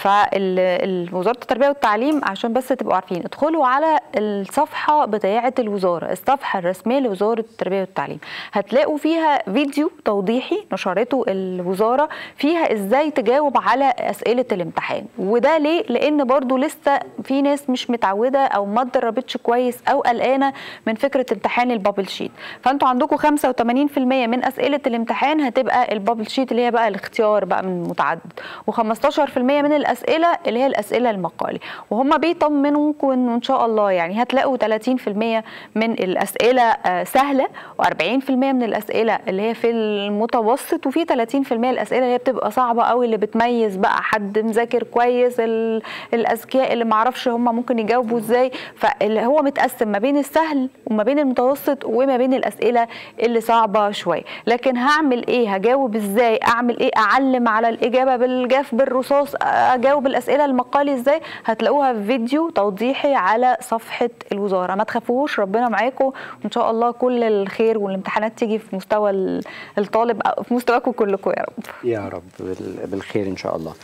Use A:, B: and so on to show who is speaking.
A: فوزاره التربية والتعليم عشان بس تبقوا عارفين ادخلوا على الصفحة بتاعة الوزارة الصفحة الرسمية لوزارة التربية والتعليم. هتلاقوا فيها فيديو توضيحي نشرته الوزارة فيها إزاي تجاوب على أسئلة الامتحان. وده ليه؟ لأن برضو لسه في ناس مش متعودة أو ما اتدربتش كويس أو قلقانة من فكرة امتحان ال bubble sheet. فانتوا عندكم 85% من أسئلة الامتحان هتبقى ال bubble sheet اللي هي بقى الاختيار بقى من متعدد. و15% من الأسئلة اللي هي الأسئلة المقالي. وهم بيطمنوكم انه ان شاء الله يعني هتلاقوا 30% من الأسئلة سهلة و40% من الأسئلة اللي هي في المتوسط وفي 30% الأسئلة اللي هي بتبقى صعبة قوي اللي بتميز بقى حد مذاكر كويس الأذكياء اللي معرفش هم ممكن يجاوبوا إزاي. فاللي هو متقسم ما بين السهل وما بين المتوسط وما بين الأسئلة اللي صعبة شوية. لكن هعمل إيه؟ هجاوب إزاي؟ أعمل إيه؟ أعلم على الإجابة بالجاف بالرصاص أجاوب الأسئلة المقالي إزاي؟ هتلاقوها في فيديو توضيحي على صفحة الوزارة. ما تخافوش ربنا معاكم. وإن شاء الله كل الخير والامتحانات تيجي في مستوى الطالب في مستواكم كلكم يا رب.
B: يا رب بالخير إن شاء الله.